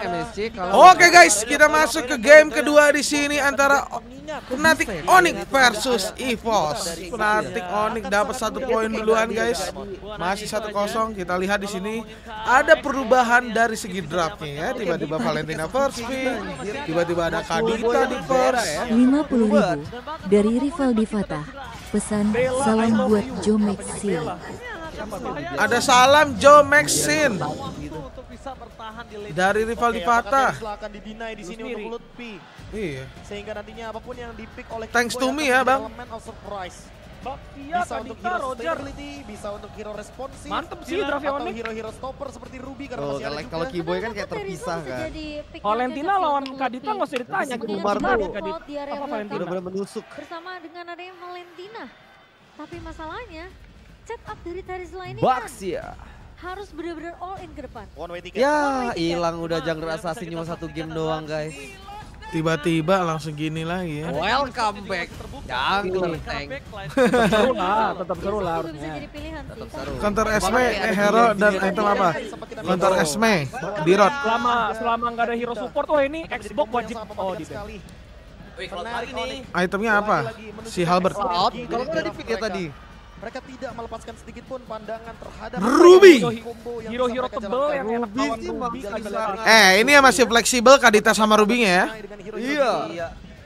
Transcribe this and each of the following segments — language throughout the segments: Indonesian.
MSC kalau Oke guys, kita masuk ke game kedua di sini antara Fnatic Onyx versus EVOS. Fnatic Onyx dapat satu poin duluan guys. Masih satu kosong. Kita lihat di sini ada perubahan dari segi draftnya ya. Tiba-tiba Valentina first pick, tiba-tiba ada Kadita di first. 50 ribu dari rival di Fatah. Pesan salam buat Joe Maxil. Ada salam Joe Maxin bisa bertahan di lane. dari rival di Fatah. akan didinai di sini untuk Lutfi Iya. sehingga nantinya apa pun yang di pick oleh Thanks Killboy to me ya, Bang. elemen of surprise Baktia, bisa untuk hero Roger. stability bisa untuk hero responsif Mantep sih draft yang atau hero-hero stopper seperti Ruby karena Tuh, masih ada kalau juga kalau Kiboy kan kayak terpisah kan. Valentina lawan Kadita nggak usah ditanya. Di area Apa. Valentina? Bener-bener menusuk. bersama dengan adanya Valentina. Tapi masalahnya set up dari Tarisla ini Bucks kan ya. Harus benar-benar all in ke depan. one way ticket Ya, hilang udah Jungle Assassin cuma satu game doang, guys. Tiba-tiba langsung gini lagi ya. Welcome back. Jungle tank. Tetap seru lah, tetap seru lah harusnya. jadi pilihan sih. Tetap seru. Counter Esme, eh hero dan item apa? Counter Esme, di rot. Selama selama nggak ada hero support, wah ini Xbox wajib. Oh, di sekali ini. Itemnya apa? Si Halbert. Kalau udah di pick ya tadi. Mereka tidak melepaskan sedikit pun pandangan terhadap Ruby! Hero-hero tebel yang enak Ruby lawan Ruby. Eh, ini yang masih fleksibel Kadita sama Rubinya ya. hero Iya.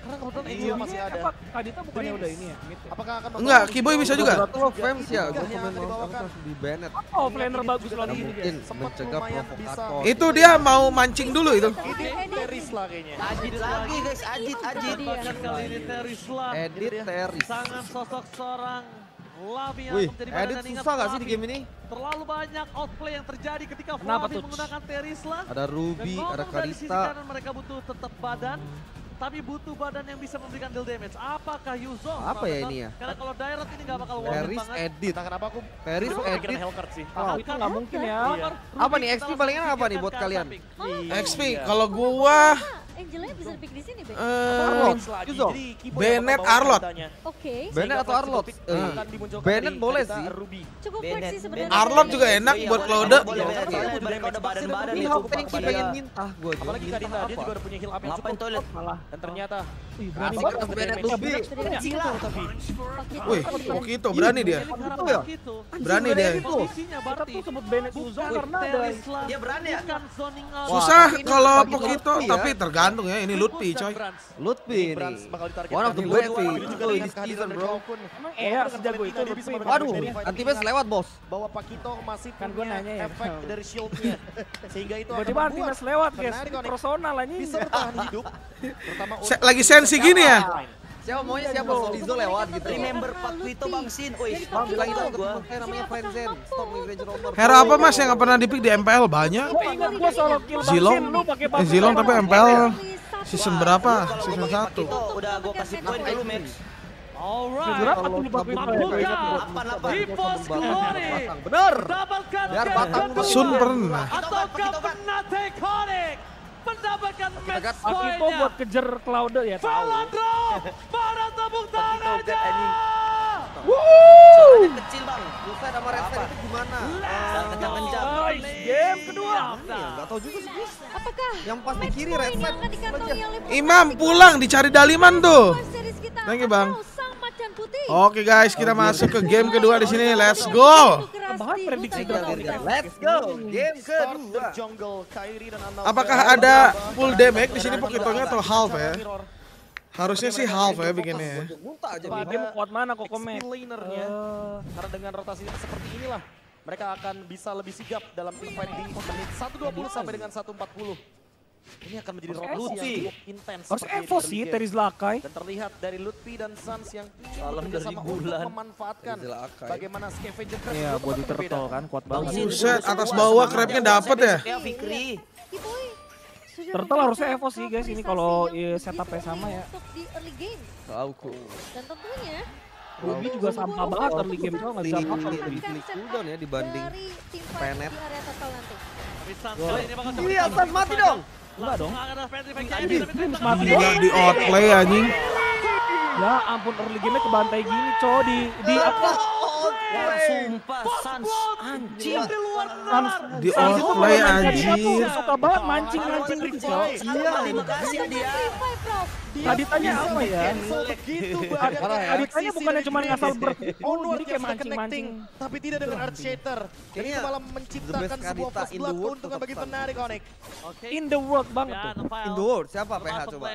karena kebetulan Iya, Angel masih ada apa Kadita bukannya udah ini ya? Mid ya? apakah akan Enggak, Kiboy bisa juga. Lo fans ya, gue Yang komen langsung di banned. Oh, planer bagus lawan ini dia. Mungkin mencegah provokator. Itu dia mau mancing dulu itu. ini Teris lah kayaknya Ajit lagi guys, Ajit, Ajit. Kali ini Terisla Edit Teris. sangat sosok seorang Yang Wih, menjadi edit susah gak sih di game ini? Terlalu banyak outplay yang terjadi ketika Kenapa Flavi tuh? menggunakan Terisla. Ada Ruby, ada kanan mereka butuh tetap badan. Tapi butuh badan yang bisa memberikan deal damage. Apakah Yuzo? Apa ya ini ya? Karena kalau direct ini nggak bakal worth Paris banget. edit. Nah, kenapa aku kepikiran edit. Hellcurt sih Ah, itu nggak mungkin ya. Iya. Apa nih, XP palingan apa nih buat kalian? XP, kalau gua Angelnya bisa pick di sini, eh Arlot Bennett. Oke, Bennett atau Arlot? Eh, Bennett boleh sih. Cukup sebenarnya. Arlot juga enak Iya, buat Claude. Iya, iya, iya. Ini sih pengen mintah gue. Apalagi Kadita dia juga udah punya heal up yang Ngapain cukup toilet? Malah. dan ternyata Wih, berani banget. kan Bennett damage. Ruby. Gila tapi Wih, berani dia. Ya? Berani dia. Posisinya berarti tuh sebut Bennett Yuzo karena ada Dia berani ya? bukan zoning out. Susah kalau Pokito, ya. tapi tergantung ya. Ini Lutfi coy. Lutfi ditargetkan. One of the Ini best Itu kehadiran season, bro. Emang dengan sejago itu dia bisa Lutfi. Waduh, ingat lewat bos. bahwa Pakito masih Kan gua punya nanya ya, efek dari shieldnya sehingga itu Tiba-tiba akan anti membuat lewat guys. Personal ini. bisa bertahan hidup terutama lagi sensi gini ya. Siapa maunya siapa Solizo lewat gitu. Remember Pak Vito Bang Sin, woi. Bang bilang itu gua. saya namanya Frenzen. Stop nih Ranger Honor. Hero apa mas yang nggak pernah di pick di MPL banyak? Gue ingat gue solo kill Zilong, Bangsin, lu pakai eh bangsin Zilong tapi gua. MPL Satu season berapa? Season gua pakai 1 Pakito, udah gua kasih poin dulu, Max. Alright. Berapa tuh tuh Bang Vito? Buka. Apa, apa? Evos Glory. Bener. Dapatkan. Sun pernah. Ataukah Fnatic Onyx mendapatkan match dekat. poinnya. Pakito buat kejar Cloud ya tahu. Valandro, mana tepuk tangannya? Soalnya kecil, Bang. Buset sama Renzen itu gimana? Kencang-kencang. Nice, game kedua. Iya, nggak tahu juga sih. Apakah Yang pas di kiri oleh Imam pulang dicari Daliman tuh. Thank you, Bang. atau sang macan putih? Oke guys, kita masuk ke game kedua di sini. Let's go. Bahkan prediksi dari Tropika. Let's go. Game kedua. jungle Kyrie dan Anna Apakah ada full damage di sini Pokitonya atau half ya? Harusnya sih half ya bikinnya. Pada Dia mau kuat mana kok komen? Lanernya karena dengan rotasi seperti inilah mereka akan bisa lebih sigap dalam team fight di menit 1.20 sampai dengan 1.40 ini akan menjadi Harus rotasi Evo yang intens Harus Evo sih, game. Teris Lakai. dan terlihat dari Lutfi dan Suns yang Salam dari sama bulan. memanfaatkan Dari bagaimana scavenger crab Iya, body turtle kan kuat banget. Buset, atas bawah crabnya dapet ya. Ya, Fikri. Kiboy sudah Turtle harusnya Evo sih, guys, ini kalau, iya, setupnya sama ya. Untuk di early game Tahu kok. dan tentunya Ruby juga sampah banget early game tuh nggak bisa apa-apa. lebih lebih cooldown ya dibanding dari Penet. di area total nanti. Iya, mati dong. Enggak dong. Mati Gila di outplay anjing. Ya ampun early game-nya kebantai gini, cow di di apa? Sumpah, Sans. Anjing. Di outplay anjir. Suka banget mancing-mancing gitu, Cok. Iya, terima kasih ya dia. Revive, Prof. Tadi tanya apa ya? Begitu Tadi banyak tanya bukannya cuma ngasal ber Oh, kayak mancing-mancing. tapi tidak dengan Earth Shatter. Kayaknya malah menciptakan sebuah the blood keuntungan bagi Sanji. penarik Onyx. Oke. In the world banget Ya, tuh. In the world siapa PH coba?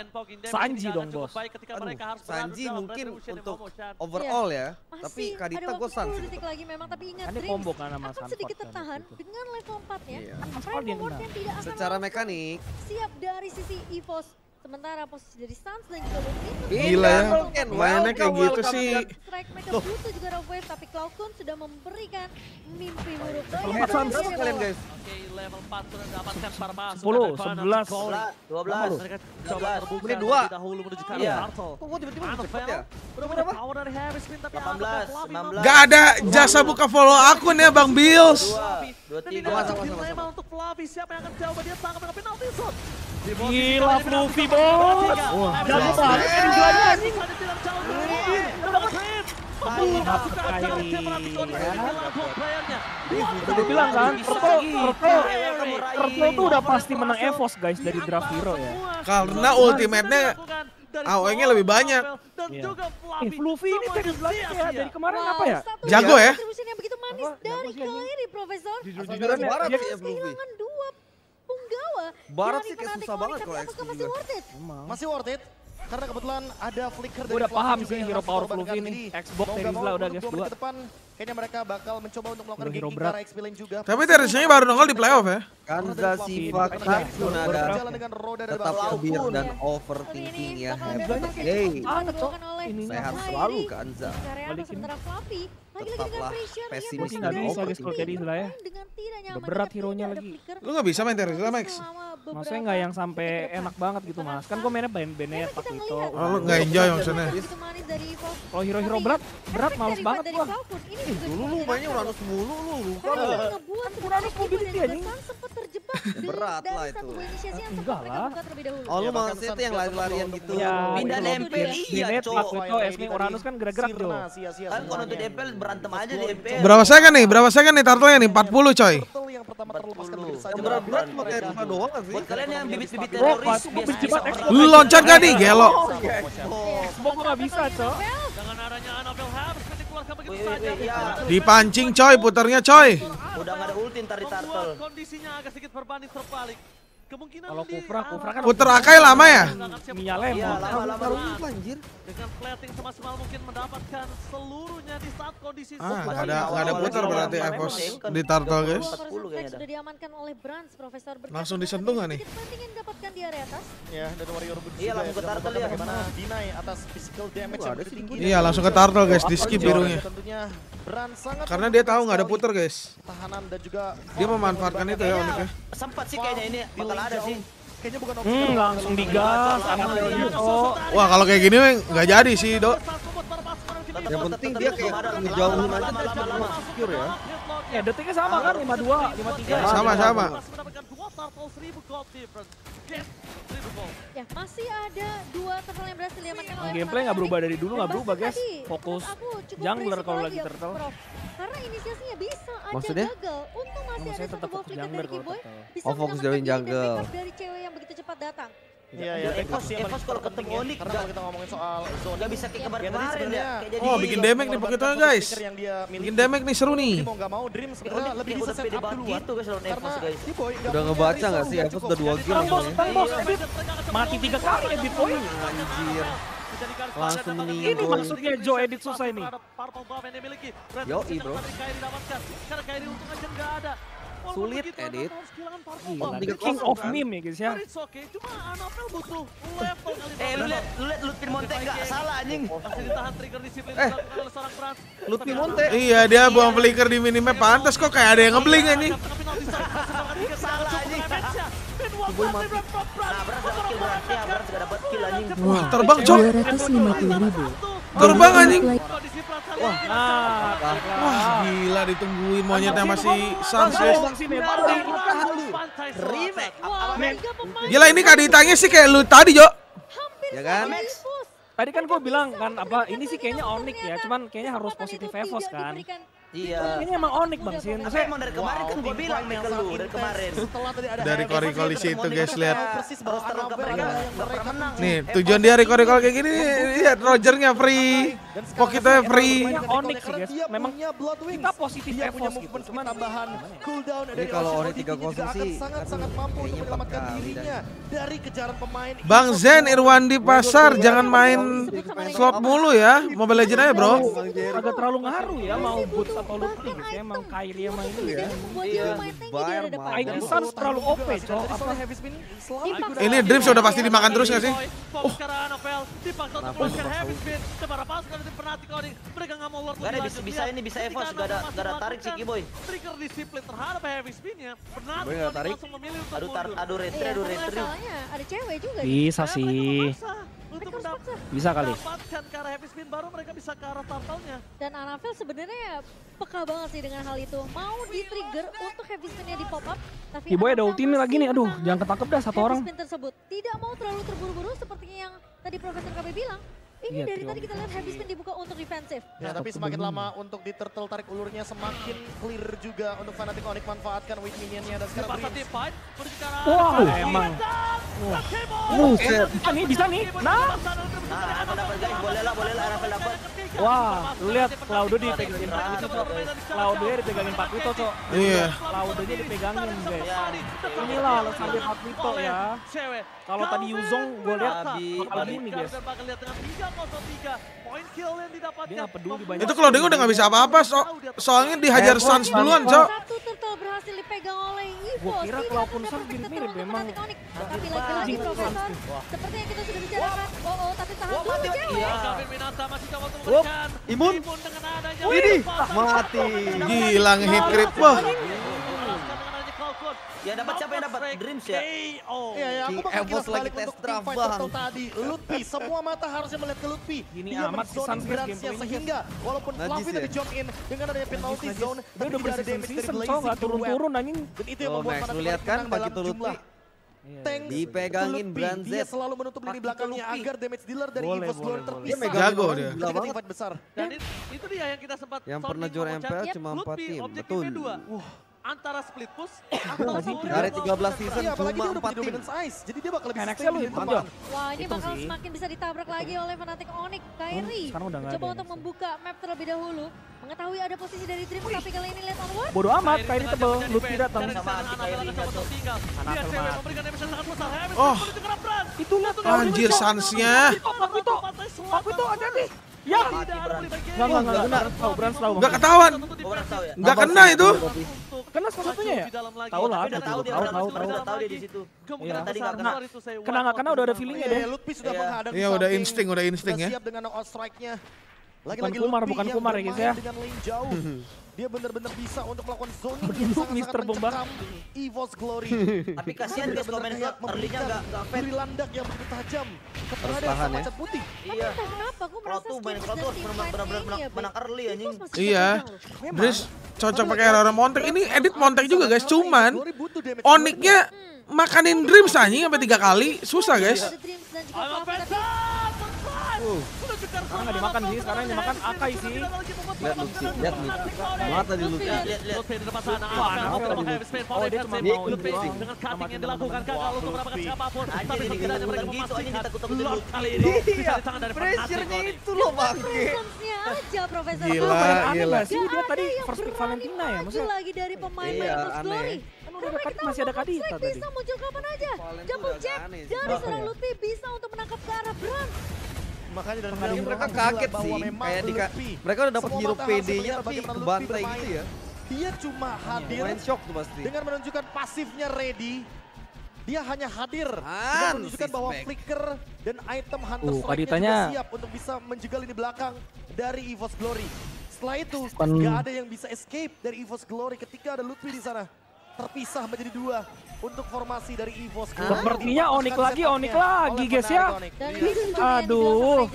Sanji dong, bos. Aduh, Sanji mungkin untuk overall ya. Tapi Kadita gue 10 Sans. detik lagi memang tapi ingat Kan kan akan sedikit kan tertahan dengan level 4 nya. Iya. Kan Sunford Prime dia Award menang. yang tidak akan Secara mekanik siap dari sisi EVOS. Sementara posisi dari Suns dan juga Lumini Gila ya. Mainnya kayak gitu sih. Strike mereka Loh. butuh juga Rough Wave tapi Cloud sudah memberikan mimpi buruk. Empat, Suns. Berapa kalian guys? Oke, level 4 sudah dapatkan Parma. 10, 11. 12. Mereka coba terbuka Menit dua. dahulu menuju ke Iya. arah. Kok tiba-tiba cepet ya? benar-benar power dari Harris Min, tapi 18, Anovel, Flavi 19. Gak ada jasa buka follow akun ya Bang Bills. 2, Dan ini 23. masuk dilema untuk Flavi. Siapa yang akan coba dia tangkap dengan penalti shot? Gila Fluffy bos. tiga. Jago banget kan gilanya anjing. Dan ya. Udah bilang kan, Turtle, Turtle, Turtle tuh udah pasti menang EVOS guys dari draft hero ya. Karena ultimate-nya AOE-nya lebih banyak. Iya. Eh, Fluffy ini dari belakang ya, dari kemarin apa ya? Jago ya? Contribution yang begitu manis dari. Kairi, Profesor. Jujur-jujuran ya, Barat dia ya. Kehilangan dua punggawa. Barat sih kayak susah banget kalau masih worth it? emang. Masih worth it. Karena kebetulan ada flicker Gua udah paham sih hero power. Fluffy ini. Xbox mau dari nggak mau, Zla udah guys dua menit dua. ke depan, kayaknya mereka bakal mencoba untuk melakukan ganking ke arah XP lane juga. Tapi Teresnya baru nongol di playoff ya. Kanza, Siva, ada Berjalan dengan roda dari tetap kebir dan overthinking ya. Ah, Ininya. Sehat selalu Kanza. Sementara Fluffy Tetaplah pesimis dan overthinking. ya. dengan tidak nyaman berat hero-nya lagi. Lu gak bisa main Teresnya Max? Selama Maksudnya nggak yang sampai enak banget gitu mas. Kan gue mainnya Benet, Kita Pakito. ngelihat Oh, lu nggak enjoy maksudnya? begitu manis dari Evo. Kalau hero-hero berat, berat males dari banget gua. Dulu lu mainnya. Uranus mulu lu, lupa lu. dia Uranus mobility, dan anjing. Berat lah satu itu. inisiasi yang Enggak mereka lah. buka terlebih dahulu. Oh lu Ya, mau bahkan itu yang lari-larian gitu. Ya, Pindah itu Ben- iya, Benet, Cok. Pakito, Esme, Uranus kan gerak-gerak tuh. Kan kalau untuk semuanya. DPL berantem aja di DPL. Berapa second nih? Berapa second nih turtle nih? 40 coy. Turtle yang pertama terlepaskan begitu saja. Yang berat-berat cuma kayak Riva doang kan sih? Buat kalian yang bibit-bibit teroris biasa Lu loncat gak nih? Gelo. Semua gue gak bisa, Cok. Dengan adanya Annabelle harus dikeluarkan begitu saja. iya. Dipancing coy, putarnya coy. Udah nggak ada ulti ntar di Membuat turtle. kondisinya agak sedikit berbanding terbalik. Kemungkinan Kalau Kufra, Kufra kan Puter Akai lama ya? Mia Iya, lemon. lama-lama Taruh lama. lupa anjir. Dengan plating semaksimal mungkin mendapatkan seluruhnya di saat kondisi Ah, seperti nggak ada ini. nggak ada awal-awal berarti awal-awal Evos di turtle guys. 40 kayaknya dah. sudah diamankan oleh Brands, Profesor berkata Langsung disentuh nggak ada nih? sedikit penting yang didapatkan di area atas. Ya, dan Warrior Boots Iya, langsung ke turtle ya. Bagaimana deny atas physical damage yang tinggi. Iya langsung ke turtle guys, di skip birunya. Tentunya Bran sangat Karena dia tahu nggak ada puter guys. Tahanan dan juga Dia memanfaatkan itu ya uniknya. Sempat sih kayaknya ini bakal ada sih. Kayaknya bukan opsi. Hmm, langsung digas. Cok. Wah kalau kayak gini nggak jadi sih dok. Yang penting dia kayak ngejauhin aja dia cuma secure ya. Ya detiknya sama kan 52, 53. Ya, sama sama. Ya, masih ada dua turtle yang berhasil diamankan oleh Gameplay nggak berubah dari dulu, nggak berubah, guys. tadi, Fokus jungler kalau lagi ya, turtle. Prof. Karena inisiasinya bisa aja Maksudnya? gagal. Untung masih ada Maksudnya satu tetap ball fokus flicker jungler dari turtle. Bisa Oh, fokus dan jungle. dari cewek yang begitu cepat datang. Iya, iya. Dan Evos Evos- Evos kalau ketemu ya. Onyx Karena nggak- kalau kita ngomongin soal zone. Nggak bisa kayak Ya, kemarin Ya, kemarin ya. Kayak jadi Oh, bikin damage nih satu guys. Bikin damage nih seru nih. Mau nggak mau Dream sebenarnya lebih bisa set up duluan. gitu guys lawan Evos guys. Udah ngebaca nggak sih Evos udah dua kill bos, bos, Edit. Mati tiga kali Edit boy. Anjir. Langsung meninggal. Ini maksudnya Joe Edit susah ini. Yoi, bro. Sulit, Edit. Gila, bomb. tiga King of meme ya guys ya. Cuma Anapel butuh level kali Eh lu lihat lu lihat Lutfin Monte nggak salah anjing. Masih ditahan trigger disiplin Eh. oleh seorang. Lutfi Monte. Iya dia buang flicker di minimap pantas kok kayak ada yang ngebling anjing. Salah anjing. Wah terbang cok, 250 ribu. terbang anjing. Nah, Wah gila ditungguin monyetnya masih tiga pemain. Gila ini kaditanya sih kayak lu tadi Jo. Ya kan? tadi kan gue bilang kan apa ini sih kayaknya Onyx ya, cuman kayaknya harus positif Evos kan. Iya. Kayaknya emang Onyx Bang Sin. Tapi Maksudnya emang dari kemarin kan gue bilang nih ke lu dari kemarin. Setelah tadi ada Dari kori-kori Potter, situ, Monica guys, lihat. persis lengkap Annabelle mereka pernah menang. Nih, tujuan dia recall-recall kayak gini lihat Rogernya free. Pocketnya free. Onyx sih, guys. Memang kita positif Evos punya movement cuman tambahan. Cooldown dari kalau Odyssey tiga kosong sih, sangat-sangat aduh, mampu untuk menyelamatkan dirinya dari kejaran pemain. Bang Zen. Irwandi Pasar, jangan main slot mulu ya. Mobile Legends aja bro. agak terlalu ngaruh ya mau Boots gitu ya. Emang Kyrie sama ini ya. Iya. Bayar Aing Suns terlalu OP, cok. Apa? Heavy Spin selalu Dipaksa. digunakan. Ini Dreams udah pasti dimakan terus gak sih? Lord Gak ada bisa, ini bisa Evos, gak ada ada tarik sih Kiboy. Trigger disiplin terhadap heavy spinnya. Boy, tarik. langsung memilih untuk Aduh tar, mundur. aduh retri, Iya, aduh retri. masalahnya ada cewek juga. nih. Bisa sih. Untuk Mereka harus mendap- paksa. Bisa kali. mendapatkan ke arah heavy spin baru mereka bisa ke arah turtle-nya. Dan Anafel sebenarnya peka banget sih dengan hal itu. Mau di-trigger untuk heavy spin-nya di pop up. Tapi Kiboy ada ulti ini lagi nih. Aduh, jangan ketangkep dah satu heavy orang. spin tersebut. Tidak mau terlalu terburu-buru seperti yang tadi Profesor KB bilang. Ini Iya, dari tadi kita lihat heavy spin dibuka untuk defensif. Ya, tapi semakin lama untuk di turtle tarik ulurnya semakin clear juga untuk Fnatic Onyx manfaatkan weak minionnya. Dan sekarang fight, Wow, emang. Uh, bisa nih, bisa nih. Nah, Nah, dapat guys, boleh lah, boleh lah Arafel dapat. Wah, lu lihat Claudio dipegangin Pak Wito, Cok. Claudio dipegangin Pak Wito, Cok. Iya. Claudio dipegangin, guys. Ya. Inilah alasan dia Pak Wito ya. Kalau tadi Yuzong gue lihat bakal gini, guys. Dan bakal lihat dengan 303 poin kill yang didapatkan. Dia nggak peduli banyak. Itu kalau udah nggak bisa apa-apa, so soalnya dihajar Suns duluan, Cok. Satu turtle berhasil dipegang oleh Evo. Gua kira Tidak kalaupun ada Suns perfect mirip-mirip, turtle untuk memang. Fnatic Onyx. Tapi lagi-lagi Profesor, seperti yang kita sudah bicarakan. Oh, oh, tapi tahan Wah, dulu mati, mati. cewek. Iya. Imun. imun dengan adanya Widih, pasang mati. Gila ngehit creep. Wah. Menjelaskan dengan adanya Cloudcode. Ya dapat siapa yang dapat? Dreams ya? KO. Iya, ya, aku bakal Evos kilas lagi balik tes untuk tim fight turtle tadi. Lutfi, semua mata harusnya melihat ke Lutfi. Gini Dia amat sih menzoning Suns, guys, Brands-nya gameplaynya, sehingga walaupun Najis Fluffy ya? tadi jump in dengan adanya penalty Najis. zone, Dia tapi udah berseason damage dari season, Blazing cowok nggak web. turun-turun anjing. Dan itu yang membuat lu lihat kan bagi Lutfi. Iya, tanks Dipegangin to Lutfi. Brand Dia selalu menutup lini belakangnya Lutfi. agar damage dealer dari Boleh, Evos Glory terpisah. Dia Jago orang dia. gila besar. Dan it- itu dia yang kita sempat Yang pernah juara MPL cuma Lutfi, empat tim, objektifnya betul. dua. Antara split push Dari remote 13 dan season Iya, apalagi cuma dia udah 4 punya tim. dominance ice. Jadi dia bakal lebih lu di itu, depan. Wah ini bakal sih. semakin bisa ditabrak lagi oleh Fnatic Onyx. Udah nggak coba ada untuk membuka map terlebih dahulu. Mengetahui ada posisi dari Dream tapi kali ini lihat onward. Bodoh amat, kayak ini tebel, Lutfi datang. Sama. Anakal mati. Oh. Itu. Anjir Suns-nya. Pak Wito hati-hati. Ya. Bran. Enggak, enggak, enggak, enggak. Tahu, Brans tahu. Nggak ketahuan. Ya. Nggak kena itu. Kena salah satunya ya? Tahu lah, tahu tahu, tahu, tahu. tahu dia di situ. Iya. Tadi nggak kena. Kena nggak kena udah ada feelingnya Iya, deh. Lutfi sudah Iya. menghadang Iya udah insting, udah insting ya. siap dengan knock strike-nya. Bukan Kumar, bukan Kumar ya, guys, ya. Dengan lane jauh. Dia benar-benar bisa untuk melakukan zoning yang Mr. Bombak. mencekam Evos Glory. Tapi kasihan guys kalau main Benar-benar klub kayak early-nya nggak nggak memberikan fit. duri landak yang begitu tajam kepada tahan sang ya. putih. Iya. kenapa aku merasa tuh main team benar-benar ya, menang early Evos anjing. Iya. Dres cocok pakai era Montek. Ini edit Montek juga guys. Cuman Onyx-nya makanin Dreams anjing sampai tiga kali. Susah guys. Ada Dreams Sekarang nggak dimakan sih, sekarang yang dimakan Akai sih. Lihat Lutfi, lihat nih. Mata di Lutfi. Lihat lihat lihat. Lutfi di depan sana. Oh, dia cuma mau Lutfi dengan cutting yang dilakukan gagal untuk mendapatkan siapa pun. Tapi setidaknya gitu, mereka gitu, memastikan ditakut-takutin Lord kali ini bisa Iya, di tangan dari pressure-nya itu loh bangke. Presence-nya aja Profesor. Gila, gila. sih? Dia Gak tadi ada yang first pick berani Valentina ya, maju maksudnya. lagi dari pemain Iya, Magnus aneh. Glory. Kan Karena kita masih ada Kadita Flag tadi. bisa muncul kapan aja. Aneh sih. dari Apa seorang ya? Lutfi bisa untuk menangkap ke arah Brand. Makanya dalam Mereka kaget bahwa sih. Kayak di mereka udah dapat hero PD-nya tapi kebantai gitu ya. Dia cuma hadir Main shock tuh pasti. dengan menunjukkan pasifnya ready. Dia hanya hadir dengan Han, menunjukkan bahwa back. flicker dan item Hunter Uh, Strike Kaditanya- juga siap untuk bisa menjegal di belakang dari Evos Glory. Setelah itu, nggak ada yang bisa escape dari Evos Glory ketika ada Lutfi di sana. Terpisah menjadi dua untuk formasi dari Evos Glory. Sepertinya Dipaskan lagi, Onyx lagi, guys, ya. Iya. Aduh.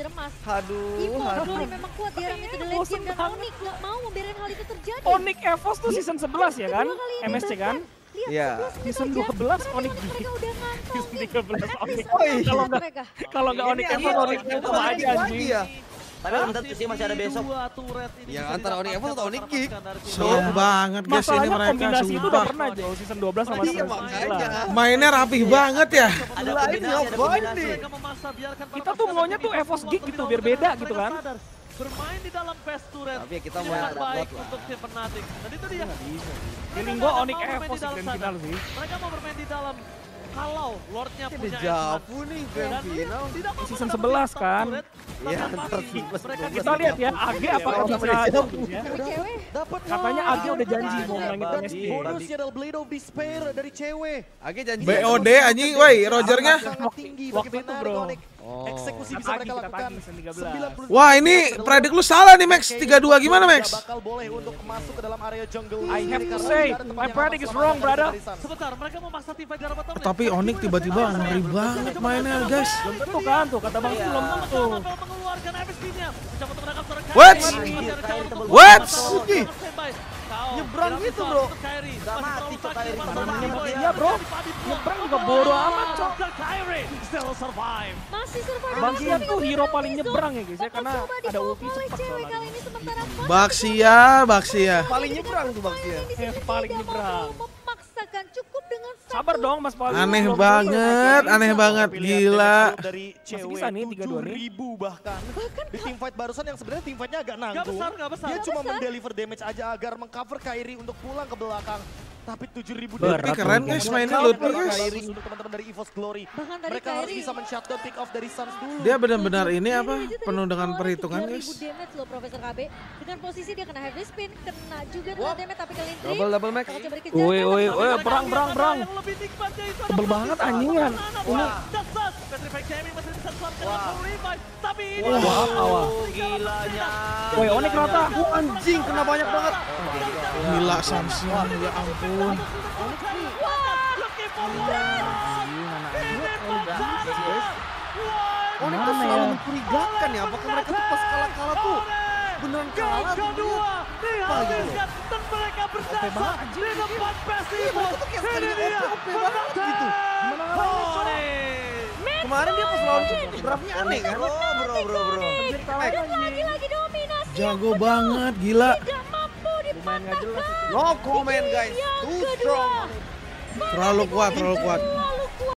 Aduh, memang kuat di era Mythic The Bosen Legend dan. Onyx gak mau membiarkan hal itu terjadi. Onyx Evos tuh season 11 ya kan? MSC kan? bahkan Lihat Iya. 11 menit Season aja, 12 mereka Onyx udah ngantongin. Season 13 Onyx. Oi. Kalau nggak mereka. kalau nggak Onyx Ini Evo Onyx Onyx Evo Evo aja lagi anjing. Tapi belum tentu sih masih ada besok. Ini Ya, antara Onyx Evo atau Onyx Geek. dari tim Serem banget guys ini Masalahnya mereka kombinasi itu udah pernah Jo season 12 sama Iya, season makanya. 11. Mainnya rapih banget ya. Ada ini kombinasi, ada kombinasi. Kita tuh maunya ini tuh keluar Geek gitu, biar beda gitu kan. Bermain di dalam fast turret Tapi kita ini mau ada baik lah. untuk tim Fnatic. Dan itu dia. Feeling Mereka gua nggak Onyx Evo di sih grand final sih. Mereka mau bermain di dalam kalau Lordnya Ini punya Javu nih grand Dan final. Season mendapatkan 11 top kan. Iya, tapi ntar pasti 11, mereka 12. Kita lihat ya AG apakah bisa ya. Dapat Katanya. AG udah janji mau menangin. TSP. Bonusnya adalah Blade of Despair dari cewek. Age janji. BOD anjing, woi Rogernya. Waktu itu, bro. Oh. Eksekusi bisa mereka kita lakukan. tagih, season 13. 90 Wah ini predik lu salah nih Max 32 gimana Max? Bakal boleh untuk masuk ke dalam area jungle. I have to say, my predict aman is wrong, brother. Sebentar, mereka memaksa tim fight dalam bottom. Tapi Onyx tiba-tiba ngeri banget mainnya guys. Belum tentu kan tuh kata Bang Iya. belum tentu. What? What? Nyebrang gitu, bro. Masih mati, Cok, Kyrie. Ya. Iya, bro. Nyebrang juga bodo amat, Cok. Masih survive. Tapi tuh hero paling nyebrang ya guys ya karena ada ulti cepat cewek soalnya. kali ini sementara Fox Baksia, Baksia. Paling nyebrang tuh Eh, paling nyebrang. Sabar dong Mas Palu. Aneh belum banget, aneh banget, gila. dari cewek bisa nih, 32 nih. 7000 bahkan. Di team fight barusan yang sebenarnya team fightnya agak Gak nanggung. besar, gak besar. Dia Nggak cuma mendeliver damage aja agar mengcover Kyrie untuk pulang ke belakang. Tapi 7000 Berat Tapi keren guys mainnya Lutfi guys. Untuk teman-teman dari EVOS Glory. Bahkan Mereka harus bisa men-shutdown pick off dari Suns dulu. Dia benar-benar ini apa? Penuh dengan perhitungan 3000 guys. damage loh Profesor KB. Dengan posisi dia kena heavy spin, kena juga Wah. damage tapi kali ini Double double max. Woi, woi, woi, perang, perang, perang. Tebel banget anjingan. Ini Wah. full revive. Tapi ini Wah, awal. Oh, gilanya. Woi, Onyx rata. Oh, anjing kena banyak banget. Gila Samsung, ya ampun. For Onyx tuh selalu mencurigakan ya. Apakah mereka tuh pas kalah-kalah tuh beneran kalah dia? kedua dihabiskan dan mereka di depan Ini dia gitu. Onyx. Kemarin dia pas lawan draftnya aneh kan? Bro, bro, bro, bro. Dan lagi-lagi dominasi Jago banget, gila. tidak mampu dipatahkan. No comment guys. Terlalu kuat, terlalu kuat.